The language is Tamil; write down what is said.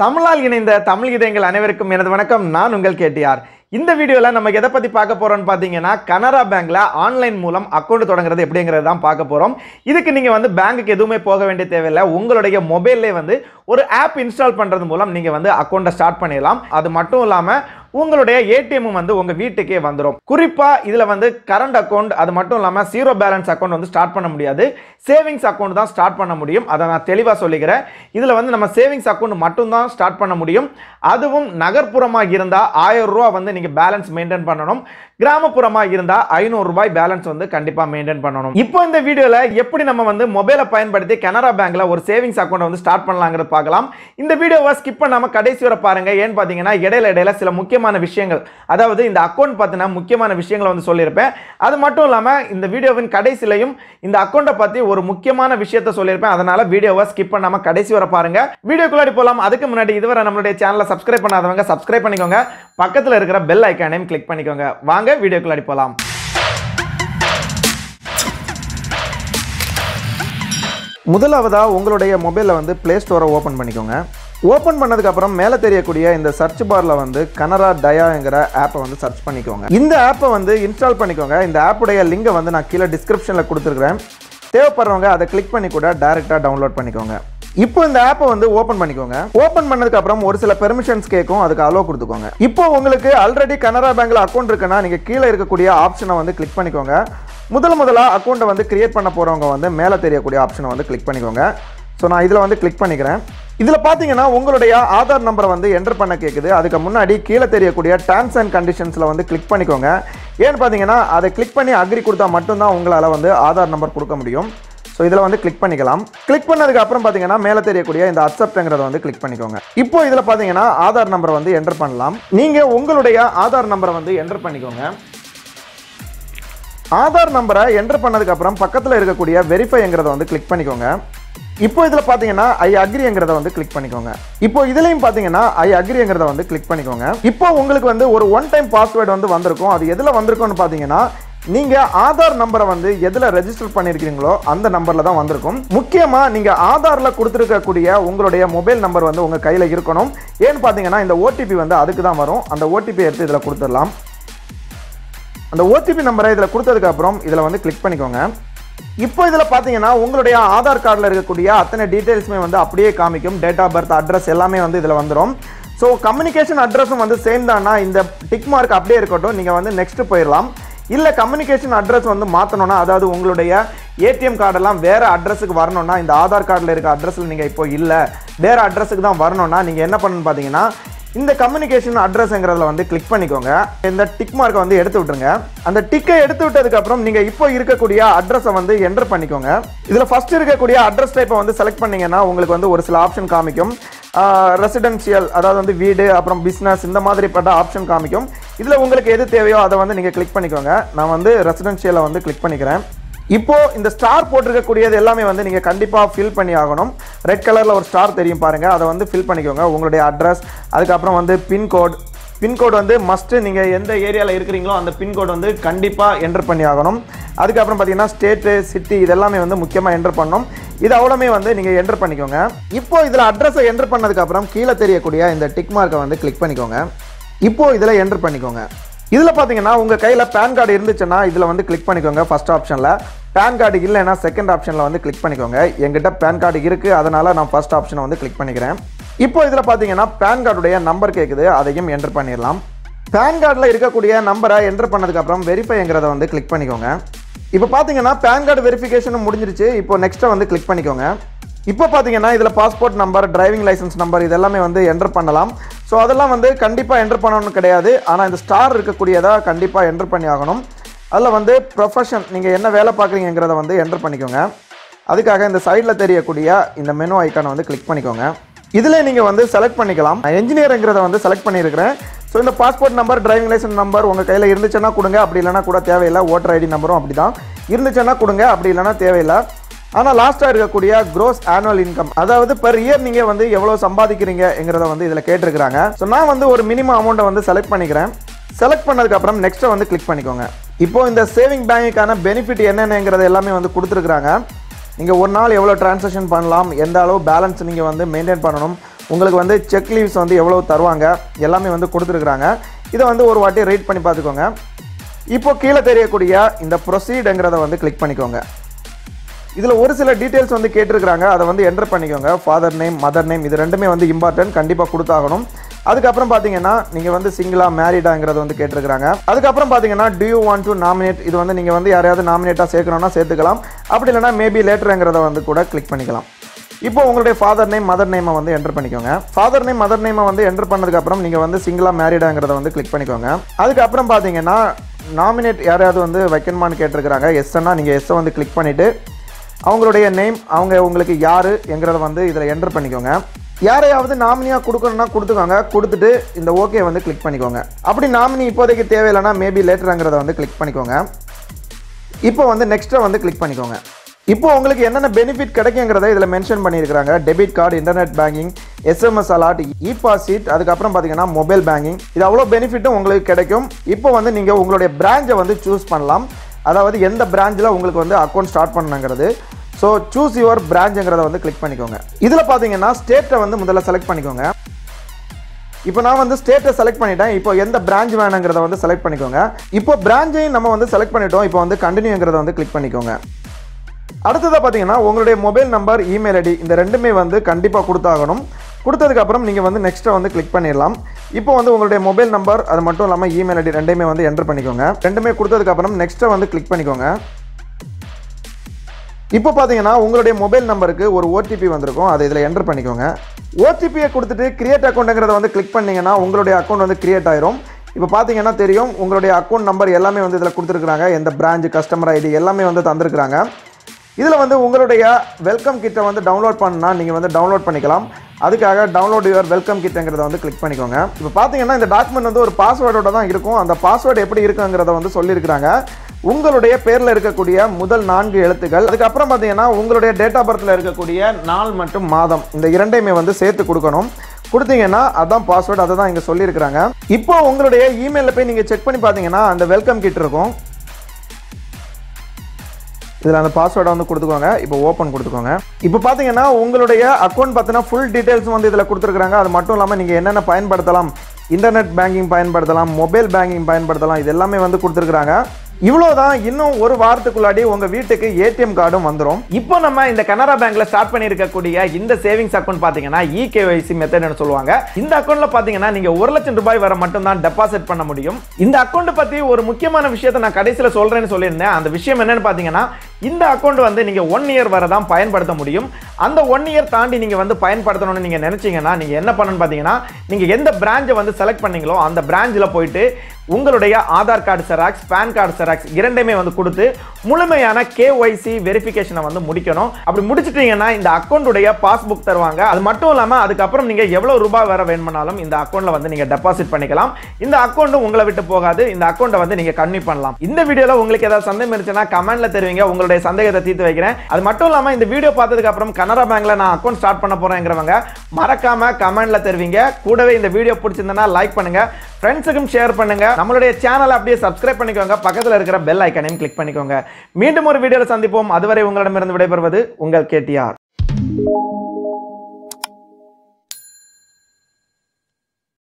தமிழால் இணைந்த தமிழ் இதயங்கள் அனைவருக்கும் எனது வணக்கம். நான் உங்கள் கேட்டியார் இந்த வீடியோவில் நம்ம எதை பற்றி பார்க்க போகிறோம்னு பார்த்தீங்கன்னா கனரா பேங்க்கில் ஆன்லைன் மூலம் அக்கௌண்ட் தொடங்குறது எப்படிங்கிறது தான் பார்க்க போகிறோம் இதுக்கு நீங்கள் வந்து பேங்க்குக்கு எதுவுமே போக வேண்டிய தேவையில்லை. உங்களுடைய மொபைல்லே வந்து ஒரு ஆப் இன்ஸ்டால் பண்ணுறது மூலம் நீங்கள் வந்து அக்கௌண்ட்டை ஸ்டார்ட் பண்ணிடலாம். அது மட்டும் இல்லாமல் உங்களுடைய ஏடிஎம் வந்து உங்கள் வீட்டுக்கே வந்துடும் குறிப்பாக இதில் வந்து கரண்ட் அக்கௌண்ட் அது மட்டும் இல்லாமல் ஜீரோ பேலன்ஸ் அக்கௌண்ட் வந்து ஸ்டார்ட் பண்ண முடியாது. சேவிங்ஸ் அக்கௌண்ட் தான் ஸ்டார்ட் பண்ண முடியும். அதை நான் தெளிவாக சொல்லிக்கிறேன். இதில் வந்து நம்ம சேவிங்ஸ் அக்கௌண்ட் மட்டும்தான் ஸ்டார்ட் பண்ண முடியும். அதுவும் நகர்ப்புறமாக இருந்தால் ஆயிரம் ரூபா வந்து நீங்கள் பேலன்ஸ் மெயின்டைன் பண்ணணும். கிராமப்புறமா இருந்தா ஐநூறு ரூபாய் பேலன்ஸ் வந்து கண்டிப்பா மெயின்டைன் பண்ணணும். இப்போ இந்த வீடியோல எப்படி நம்ம வந்து மொபைலை பயன்படுத்தி கனரா பேங்க்ல ஒரு சேவிங்ஸ் அக்கௌண்ட் வந்து ஸ்டார்ட் பண்ணலாங்கிறது பார்க்கலாம். இந்த வீடியோவை ஸ்கிப் பண்ணாம கடைசி வரை பாருங்க. ஏன்னு பாத்தீங்கன்னா இடையில இடையில சில முக்கியமான விஷயங்கள் அதாவது இந்த அக்கௌண்ட் பார்த்தீங்கன்னா முக்கியமான விஷயங்களை வந்து சொல்லியிருப்பேன். அது மட்டும் இல்லாம இந்த வீடியோவின் கடைசிலையும் இந்த அக்கௌண்ட்டை பத்தி ஒரு முக்கியமான விஷயத்தை சொல்லியிருப்பேன். அதனால வீடியோவை ஸ்கிப் பண்ணாம கடைசி வரை பாருங்க. வீடியோக்குள்ளாடி போலாம். அதுக்கு முன்னாடி இதுவரை நம்மளுடைய சேனலை சப்ஸ்கிரைப் பண்ணாதவங்க சப்ஸ்கிரைப் பண்ணிக்கோங்க. பக்கத்தில் இருக்கிற பெல் ஐக்கானையும் கிளிக் பண்ணிக்கோங்க. வாங்க வீடியோக்குள்ளாடி அடிப்பலாம் முதலாவதா உங்களுடைய மொபைலில் வந்து ப்ளே ஸ்டோரை ஓப்பன் பண்ணிக்கோங்க. ஓப்பன் பண்ணதுக்கப்புறம் மேலே தெரியக்கூடிய இந்த சர்ச் பாரில் வந்து கனரா டயாங்கிற ஆப்பை வந்து சர்ச் பண்ணிக்கோங்க. இந்த ஆப்பை வந்து இன்ஸ்டால் பண்ணிக்கோங்க. இந்த ஆப்புடைய லிங்கை வந்து நான் கீழே டிஸ்கிரிப்ஷனில் கொடுத்துருக்குறேன். தேவைப்படுறவங்க அதை கிளிக் பண்ணி கூட டேரெக்டாக டவுன்லோட் பண்ணிக்கோங்க. இப்போ இந்த ஆப்பை வந்து ஓப்பன் பண்ணிக்கோங்க. ஓப்பன் பண்ணதுக்கு அப்புறம் ஒரு சில பெர்மிஷன்ஸ் கேட்கும் அதுக்கு அலோ கொடுத்துக்கோங்க. இப்போ உங்களுக்கு ஆல்ரெடி கனரா பேங்க்ல அக்கௌண்ட் இருக்குன்னா நீங்க கீழே இருக்கக்கூடிய ஆப்ஷனை வந்து கிளிக் பண்ணிக்கோங்க. முதல் முதலா அக்கௌண்ட்டை வந்து கிரியேட் பண்ண போறவங்க வந்து மேலே தெரியக்கூடிய ஆப்ஷனை வந்து கிளிக் பண்ணிக்கோங்க. ஸோ நான் இதில் வந்து கிளிக் பண்ணிக்கிறேன். இதில் பார்த்தீங்கன்னா உங்களுடைய ஆதார் நம்பரை வந்து என்டர் பண்ண கேட்குது அதுக்கு முன்னாடி கீழே தெரியக்கூடிய டேர்ம்ஸ் அண்ட் கண்டிஷன்ஸில் வந்து கிளிக் பண்ணிக்கோங்க. ஏன்னு பார்த்தீங்கன்னா அதை கிளிக் பண்ணி அக்ரி கொடுத்தா மட்டும்தான் உங்களால் வந்து ஆதார் நம்பர் கொடுக்க முடியும். ஸோ இதில் வந்து கிளிக் பண்ணிக்கலாம். கிளிக் பண்ணதுக்கு அப்புறம் பார்த்தீங்கன்னா மேலே தெரியக்கூடிய இந்த அக்செப்ட்ங்கிறத வந்து கிளிக் பண்ணிக்கோங்க. இப்போ இதில் பார்த்தீங்கன்னா ஆதார் நம்பரை வந்து என்டர் பண்ணலாம். நீங்கள் உங்களுடைய ஆதார் நம்பரை வந்து என்டர் பண்ணிக்கோங்க. ஆதார் நம்பரை என்டர் பண்ணதுக்கு அப்புறம் பக்கத்தில் இருக்கக்கூடிய வெரிஃபைங்கிறத வந்து கிளிக் பண்ணிக்கோங்க. இப்போ இதில் பார்த்தீங்கன்னா ஐ அக்ரிங்கிறத வந்து கிளிக் பண்ணிக்கோங்க. இப்போ இதுலையும் பார்த்தீங்கன்னா ஐ அக்ரிங்கிறத வந்து கிளிக் பண்ணிக்கோங்க. இப்போ உங்களுக்கு வந்து ஒரு ஒன் டைம் பாஸ்வேர்டு வந்து வந்திருக்கும். அது எதில் வந்திருக்கும்னு பார்த்தீங்கன்னா நீங்கள் ஆதார் நம்பரை வந்து எதில் ரெஜிஸ்டர் பண்ணியிருக்கிறீங்களோ அந்த நம்பரில் தான் வந்திருக்கும். முக்கியமாக நீங்கள் ஆதாரில் கொடுத்துருக்கக்கூடிய உங்களுடைய மொபைல் நம்பர் வந்து உங்கள் கையில் இருக்கணும். ஏன்னு பார்த்தீங்கன்னா இந்த ஓடிபி வந்து அதுக்கு தான் வரும். அந்த ஓடிபி எடுத்து இதில் கொடுத்துடலாம். அந்த ஓடிபி நம்பரை இதில் கொடுத்ததுக்கப்புறம் இதில் வந்து கிளிக் பண்ணிக்கோங்க. இப்போ இதில் பார்த்தீங்கன்னா உங்களுடைய ஆதார் கார்டில் இருக்கக்கூடிய அத்தனை டீட்டெயில்ஸுமே வந்து அப்படியே காமிக்கும். டேட் ஆஃப் பர்த் அட்ரஸ் எல்லாமே வந்து இதில் வந்துடும் ஸோ கம்யூனிகேஷன் அட்ரஸும் வந்து சேம் தானா? இந்த டிக் மார்க் அப்படியே இருக்கட்டும். நீங்கள் வந்து நெக்ஸ்ட்டு போயிடலாம். இல்லை கம்யூனிகேஷன் அட்ரஸ் வந்து மாற்றணும்னா அதாவது உங்களுடைய ஏடிஎம் கார்டெல்லாம் வேறு அட்ரஸுக்கு வரணும்னா இந்த ஆதார் கார்டில் இருக்க அட்ரஸில் நீங்கள் இப்போ இல்லை வேறு அட்ரஸுக்கு தான் வரணும்னா நீங்கள் என்ன பண்ணணும்னு பார்த்தீங்கன்னா இந்த கம்யூனிகேஷன் அட்ரஸ்ங்கிறதுல வந்து கிளிக் பண்ணிக்கோங்க. இந்த டிக் மார்க்கை வந்து எடுத்து விட்டுருங்க. அந்த டிக்கை எடுத்து விட்டதுக்கப்புறம் நீங்கள் இப்போ இருக்கக்கூடிய அட்ரஸை வந்து என்டர் பண்ணிக்கோங்க. இதில் ஃபஸ்ட்டு இருக்கக்கூடிய அட்ரஸ் டைப்பை வந்து செலக்ட் பண்ணிங்கன்னா உங்களுக்கு வந்து ஒரு சில ஆப்ஷன் காமிக்கும். ரெசிடென்ஷியல் அதாவது வந்து வீடு அப்புறம் பிஸ்னஸ் இந்த மாதிரிப்பட்ட ஆப்ஷன் காமிக்கும். இதில் உங்களுக்கு எது தேவையோ அதை வந்து நீங்கள் கிளிக் பண்ணிக்கோங்க. நான் வந்து ரெசிடென்ஷியலை வந்து கிளிக் பண்ணிக்கிறேன். இப்போது இந்த ஸ்டார் போட்டிருக்கக்கூடியது எல்லாமே வந்து நீங்கள் கண்டிப்பாக ஃபில் பண்ணி ஆகணும். ரெட் கலரில் ஒரு ஸ்டார் தெரியும் பாருங்கள் அதை வந்து ஃபில் பண்ணிக்கோங்க. உங்களுடைய அட்ரஸ் அதுக்கப்புறம் வந்து பின்கோட் பின்கோடு வந்து மஸ்ட்டு நீங்கள் எந்த ஏரியாவில் இருக்கிறீங்களோ அந்த பின்கோடு வந்து கண்டிப்பாக என்டர் பண்ணி ஆகணும். அதுக்கப்புறம் பார்த்தீங்கன்னா ஸ்டேட்டு சிட்டி இதெல்லாமே வந்து முக்கியமாக என்டர் பண்ணணும். இது அவ்வளோமே வந்து நீங்கள் என்டர் பண்ணிக்கோங்க. இப்போ இதில் அட்ரஸை என்டர் பண்ணதுக்கப்புறம் கீழே தெரியக்கூடிய இந்த டிக் மார்க்கை வந்து கிளிக் பண்ணிக்கோங்க. இப்போது இதில் என்டர் பண்ணிக்கோங்க. இதில் பார்த்தீங்கன்னா உங்கள் கையில் பேன் கார்டு இருந்துச்சுன்னா இதில் வந்து கிளிக் பண்ணிக்கோங்க ஃபர்ஸ்ட் ஆப்ஷனில் பேன் கார்டு இல்லைன்னா செகண்ட் ஆப்ஷனில் வந்து கிளிக் பண்ணிக்கோங்க. எங்கிட்ட பேன் கார்டு இருக்குது அதனால் நான் ஃபர்ஸ்ட் ஆப்ஷனை வந்து கிளிக் பண்ணிக்கிறேன். இப்போ இதில் பார்த்தீங்கன்னா பேன் கார்டுடைய நம்பர் கேட்குது அதையும் என்டர் பண்ணிடலாம். பேன் கார்டில் இருக்கக்கூடிய நம்பரை என்டர் பண்ணதுக்கப்புறம் வெரிஃபைங்கிறத வந்து கிளிக் பண்ணிக்கோங்க. இப்போ பார்த்தீங்கன்னா பேன் கார்டு வெரிஃபிகேஷனும் முடிஞ்சிருச்சு இப்போ நெக்ஸ்ட்டை வந்து கிளிக் பண்ணிக்கோங்க. இப்போ பார்த்தீங்கன்னா இதில் passport number driving licence number இதெல்லாமே வந்து என்டர் பண்ணலாம். ஸோ அதெல்லாம் வந்து கண்டிப்பாக என்டர் பண்ணணும்னு கிடையாது. ஆனால் இந்த ஸ்டார் இருக்கக்கூடியதாக கண்டிப்பாக என்டர் பண்ணி ஆகணும். அதில் வந்து ப்ரொஃபஷன் நீங்கள் என்ன வேலை பார்க்குறீங்கிறத வந்து என்டர் பண்ணிக்கோங்க. அதுக்காக இந்த சைடில் தெரியக்கூடிய இந்த மெனு ஐக்கானை வந்து கிளிக் பண்ணிக்கோங்க. இதில் நீங்கள் வந்து செலக்ட் பண்ணிக்கலாம். என்ஜினியருங்கிறத வந்து செலக்ட் பண்ணியிருக்கிறேன். ஸோ இந்த passport number driving licence number உங்கள் கையில் இருந்துச்சுன்னா கொடுங்க. அப்படி இல்லைனா கூட தேவையில்லை. ஓட்டர் ஐடி நம்பரும் அப்படி தான் இருந்துச்சுன்னா கொடுங்க. அப்படி இல்லைனா தேவையில்லை. ஆனால் லாஸ்ட்டாக இருக்கக்கூடிய க்ரோஸ் ஆனுவல் இன்கம் அதாவது பெர் இயர் நீங்கள் வந்து எவ்வளோ சம்பாதிக்கிறீங்கிறத வந்து இதில் கேட்டிருக்கிறாங்க. ஸோ நான் வந்து ஒரு மினிமம் அமௌண்ட்டை வந்து செலக்ட் பண்ணிக்கிறேன். செலக்ட் பண்ணதுக்கப்புறம் நெக்ஸ்ட்டை வந்து கிளிக் பண்ணிக்கோங்க. இப்போ இந்த சேவிங் பேங்குக்கான பெனிஃபிட் என்னென்னங்கிறது எல்லாமே வந்து கொடுத்துருக்குறாங்க. நீங்கள் ஒரு நாள் எவ்வளோ டிரான்சாக்ஷன் பண்ணலாம் எந்த அளவு பேலன்ஸ் நீங்கள் வந்து மெயின்டைன் பண்ணணும் உங்களுக்கு வந்து செக் லீவ்ஸ் வந்து எவ்வளோ தருவாங்க எல்லாமே வந்து கொடுத்துருக்குறாங்க. இதை வந்து ஒரு வாட்டி ரீட் பண்ணி பார்த்துக்கோங்க. இப்போ கீழே தெரியக்கூடிய இந்த ப்ரொசீடுங்கிறத வந்து கிளிக் பண்ணிக்கோங்க. இதில் ஒரு சில டீட்டெயில்ஸ் வந்து கேட்டிருக்கிறாங்க. அதை வந்து என்டர் பண்ணிக்கோங்க. ஃபாதர் நேம் மதர் நேம் இது ரெண்டுமே வந்து இம்பார்ட்டன்ட் கண்டிப்பாக கொடுத்தாகணும். அதுக்கப்புறம் பார்த்தீங்கன்னா நீங்கள் வந்து சிங்கிளாக மேரிடாங்கிறத வந்து கேட்டிருக்கிறாங்க. அதுக்கப்புறம் பார்த்தீங்கன்னா டியூ you டு நாமினேட் இது வந்து நீங்கள் வந்து யாரையாவது நாமினேட்டாக சேர்க்கணும்னா சேர்த்துக்கலாம். அப்படி இல்லைனா மேபி லேட்டருங்கிறத வந்து கூட கிளிக் பண்ணிக்கலாம். இப்போ உங்களுடைய ஃபாதர் நேம் மதர் நேமை வந்து என்டர் பண்ணிக்கோங்க. ஃபாதர் நேம் மதர் நேமை வந்து என்டர் பண்ணதுக்கப்புறம் நீங்கள் வந்து சிங்கிளாக மேரிடாங்கிறத வந்து கிளிக் பண்ணிக்கோங்க. அதுக்கப்புறம் பார்த்தீங்கன்னா நாமினேட் யாரையாவது வந்து வைக்கணுமான்னு கேட்டிருக்கிறாங்க. எஸ்ன்னா நீங்கள் எஸ்ஸை வந்து கிளிக் பண்ணிவிட்டு அவங்களுடைய நேம் அவங்க உங்களுக்கு யார் எங்கிறத வந்து இதில் என்டர் பண்ணிக்கோங்க. யாரையாவது நாமினியாக கொடுக்கணும்னா கொடுத்துக்கோங்க. கொடுத்துட்டு இந்த ஓகே வந்து கிளிக் பண்ணிக்கோங்க. அப்படி நாமினி இப்போதைக்கு தேவையில்லைன்னா மேபி லேட்டருங்கிறத வந்து கிளிக் பண்ணிக்கோங்க. இப்போ வந்து நெக்ஸ்ட்டை வந்து கிளிக் பண்ணிக்கோங்க. இப்போ உங்களுக்கு என்னென்ன பெனிஃபிட் கிடைக்குங்கிறத இதில் மென்ஷன் பண்ணியிருக்காங்க debit card internet banking SMS alert e pass அதுக்கப்புறம் பார்த்தீங்கன்னா மொபைல் பேங்கிங் இது அவ்வளோ பெனிஃபிட்டும் உங்களுக்கு கிடைக்கும். இப்போ வந்து நீங்கள் உங்களுடைய பிரான்ச்சை வந்து சூஸ் பண்ணலாம். அதாவது எந்த பிரான்ச்சில் உங்களுக்கு வந்து அக்கௌண்ட் ஸ்டார்ட் பண்ணணுங்கிறது. ஸோ சூஸ் யுவர் பிரான்ச்சுங்கிறத வந்து கிளிக் பண்ணிக்கோங்க. இதில் பார்த்தீங்கன்னா ஸ்டேட்டை வந்து முதல்ல செலக்ட் பண்ணிக்கோங்க. இப்போ நான் வந்து ஸ்டேட்டை செலக்ட் பண்ணிட்டேன். இப்போ எந்த பிரான்ச் வேணுங்கிறத வந்து செலக்ட் பண்ணிக்கோங்க. இப்போ பிரான்ச்சையும் நம்ம வந்து செலக்ட் பண்ணிட்டோம். இப்போ வந்து கண்டினியூங்கிறத வந்து கிளிக் பண்ணிக்கோங்க. அடுத்ததாக பார்த்தீங்கன்னா உங்களுடைய மொபைல் நம்பர் இமெயில் ஐடி இந்த ரெண்டுமே வந்து கண்டிப்பாக கொடுத்தாகணும். கொடுத்ததுக்கப்புறம் நீங்கள் வந்து நெக்ஸ்ட்டை வந்து கிளிக் பண்ணிடலாம். இப்போ வந்து உங்களுடைய மொபைல் நம்பர் அது மட்டும் இல்லாமல் இமெயில் ஐடி ரெண்டையுமே வந்து என்டர் பண்ணிக்கோங்க. ரெண்டுமே கொடுத்ததுக்கப்புறம் நெக்ஸ்ட்டை வந்து கிளிக் பண்ணிக்கோங்க. இப்போ பார்த்தீங்கன்னா உங்களுடைய மொபைல் நம்பருக்கு ஒரு ஓடிபி வந்திருக்கும். அதை இதில் என்டர் பண்ணிக்கோங்க. ஓடிபியை கொடுத்துட்டு கிரியேட் அக்கௌண்ட்டுங்கிறத வந்து கிளிக் பண்ணீங்கன்னா உங்களுடைய அக்கௌண்ட் வந்து கிரியேட் ஆயிரும். இப்போ பார்த்தீங்கன்னா தெரியும் உங்களுடைய அக்கௌண்ட் நம்பர் எல்லாமே வந்து இதில் கொடுத்துருக்குறாங்க. எந்த பிரான்ச் கஸ்டமர் ஐடி எல்லாமே வந்து தந்திருக்கிறாங்க. இதில் வந்து உங்களுடைய வெல்கம் கிட்டை வந்து டவுன்லோட் பண்ணால் நீங்கள் வந்து டவுன்லோட் பண்ணிக்கலாம். அதுக்காக டவுன்லோட் யுவர் வெல்கம் கிட்டங்கிறத வந்து கிளிக் பண்ணிக்கோங்க. இப்போ பார்த்தீங்கன்னா இந்த டாக்குமெண்ட் வந்து ஒரு பாஸ்வேர்டோட தான் இருக்கும். அந்த பாஸ்வேர்டு எப்படி இருக்குங்கிறத வந்து சொல்லியிருக்கிறாங்க. உங்களுடைய பேரில் இருக்கக்கூடிய முதல் நான்கு எழுத்துக்கள். அதுக்கப்புறம் பார்த்தீங்கன்னா உங்களுடைய டேட் ஆஃப் பர்த்தில் இருக்கக்கூடிய நாள் மற்றும் மாதம். இந்த இரண்டையுமே வந்து சேர்த்து கொடுக்கணும். கொடுத்தீங்கன்னா அதான் பாஸ்வேர்டு அதை தான் இங்கே சொல்லியிருக்கிறாங்க. இப்போ உங்களுடைய இமெயிலில் போய் நீங்கள் செக் பண்ணி பார்த்தீங்கன்னா அந்த வெல்கம் கிட் இருக்கும். இதில் அந்த பாஸ்வேர்டை வந்து கொடுத்துக்கோங்க. இப்போ ஓப்பன் கொடுத்துக்கோங்க. இப்போ பார்த்தீங்கன்னா உங்களுடைய அக்கௌண்ட் பார்த்தீங்கன்னா ஃபுல் டீட்டெயில்ஸ் வந்து இதில் கொடுத்துருக்காங்க அது மட்டும் இல்லாமல் நீங்கள் என்னென்ன பயன்படுத்தலாம்? இன்டர்நெட் பேங்கிங் பயன்படுத்தலாம் மொபைல் பேங்கிங் பயன்படுத்தலாம் இது எல்லாமே வந்து கொடுத்துருக்குறாங்க. இவ்வளோதான் இன்னும் ஒரு வாரத்துக்குள்ளாடி உங்கள் வீட்டுக்கு ஏடிஎம் கார்டும் வந்துடும் இப்போ நம்ம இந்த கனரா பேங்க்ல ஸ்டார்ட் பண்ணியிருக்கக்கூடிய இந்த சேவிங்ஸ் அக்கௌண்ட் பார்த்தீங்கன்னா இகேஒய்சி மெத்தட்னு சொல்லுவாங்க. இந்த அக்கௌண்ட்ல பார்த்தீங்கன்னா நீங்கள் ஒரு லட்சம் ரூபாய் வர மட்டும்தான் டெபாசிட் பண்ண முடியும். இந்த அக்கௌண்ட் பற்றி ஒரு முக்கியமான விஷயத்தை நான் கடைசியில் சொல்கிறேன்னு சொல்லியிருந்தேன். அந்த விஷயம் என்னன்னு பார்த்தீங்கன்னா இந்த அக்கௌண்ட் வந்து நீங்கள் ஒன் இயர் வரை தான் பயன்படுத்த முடியும். அந்த ஒன் இயர் தாண்டி நீங்கள் வந்து பயன்படுத்தணும்னு நீங்கள் நினச்சிங்கன்னா நீங்கள் என்ன பண்ணணும்னு பார்த்தீங்கன்னா நீங்கள் எந்த பிரான்ச்சை வந்து செலக்ட் பண்ணீங்களோ அந்த பிரான்ச்சில் போயிட்டு உங்களுடைய Aadhaar card xerox pan card xerox இரண்டையுமே வந்து கொடுத்து முழுமையான கேஒய்சி வெரிஃபிகேஷனை வந்து முடிக்கணும். அப்படி முடிச்சிட்டீங்கன்னா இந்த அக்கௌண்ட்டுடைய பாஸ்புக் தருவாங்க. அது மட்டும் இல்லாமல் அதுக்கப்புறம் நீங்கள் எவ்வளோ ரூபாய் வர வேணுமானாலும் இந்த அக்கௌண்ட்டில் வந்து நீங்கள் டெபாசிட் பண்ணிக்கலாம். இந்த அக்கௌண்ட்டும் உங்களை விட்டு போகாது. இந்த அக்கௌண்ட்டை வந்து நீங்கள் கன்வி பண்ணலாம். இந்த வீடியோவில் உங்களுக்கு ஏதாவது சந்தேகம் இருந்துச்சுன்னா கமெண்ட்ல தெரிவிங்க. உங்களுடைய சந்தேகத்தை தீர்த்து வைக்கிறேன். அது மட்டும் இல்லாமல் இந்த வீடியோ பார்த்ததுக்கப்புறம் கனரா பேங்க்ல நான் அக்கௌண்ட் ஸ்டார்ட் பண்ண போறேங்கிறவங்க மறக்காம கமெண்ட்ல தெரிவிங்க. கூடவே இந்த வீடியோ பிடிச்சிருந்தனா லைக் பண்ணுங்க. ஃப்ரெண்ட்ஸுக்கும் ஷேர் பண்ணுங்க. நம்மளுடைய சேனலை அப்படியே சப்ஸ்கிரைப் பண்ணிக்கோங்க. பக்கத்தில் இருக்கிற பெல் ஐக்கனையும் கிளிக் பண்ணிக்கோங்க. மீண்டும் ஒரு வீடியோவில் சந்திப்போம். அதுவரை உங்களிடமிருந்து விடைபெறுவது உங்கள் கேடிஆர்.